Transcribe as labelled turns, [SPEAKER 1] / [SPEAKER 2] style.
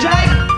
[SPEAKER 1] Jake!